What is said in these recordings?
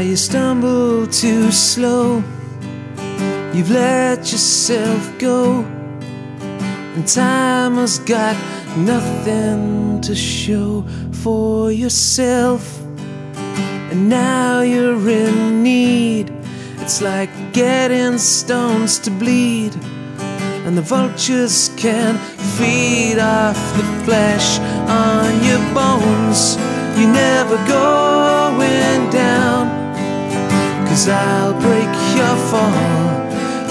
Now you stumble too slow. You've let yourself go. And time has got nothing to show for yourself. And now you're in need. It's like getting stones to bleed. And the vultures can feed off the flesh on your bones. You're never going down. I'll break your fall.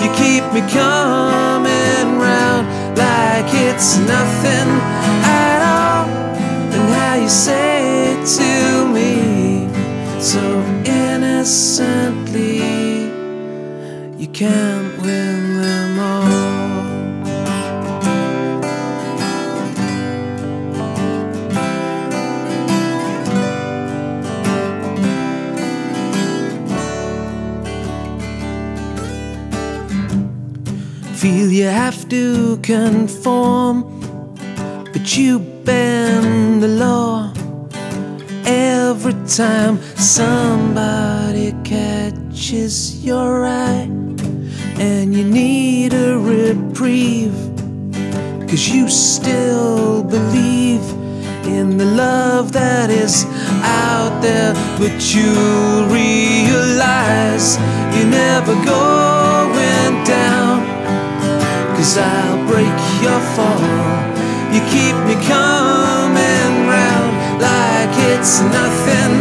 You keep me coming round like it's nothing at all. And how you say it to me so innocently. You can't win them all. Feel you have to conform, but you bend the law every time somebody catches your eye, and you need a reprieve, cause you still believe in the love that is out there, but you realize you're never down. Cause I'll break your fall. You keep me coming round like it's nothing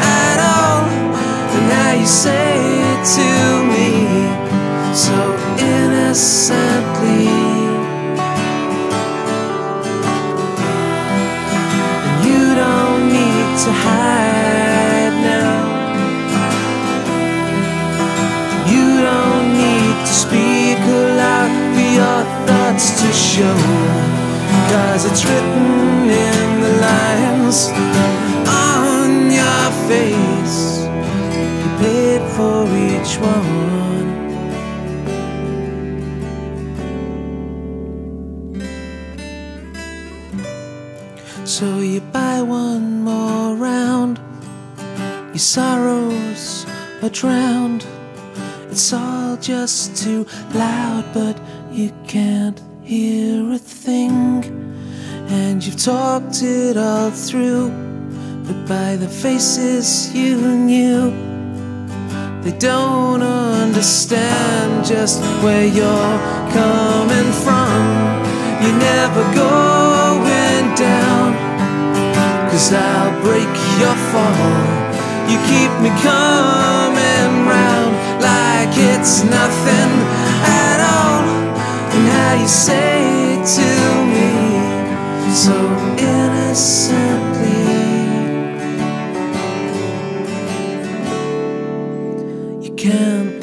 at all. And now you say it to me so innocently. Cause it's written in the lines on your face. You paid for each one. So you buy one more round. Your sorrows are drowned. It's all just too loud, but you can't hear a thing. And you've talked it all through, but by the faces you knew, they don't understand just where you're coming from. You're never going down, cause I'll break your fall. You keep me coming round like it's nothing at all. And how you say to me so innocently. You can't.